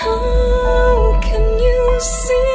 How can you see?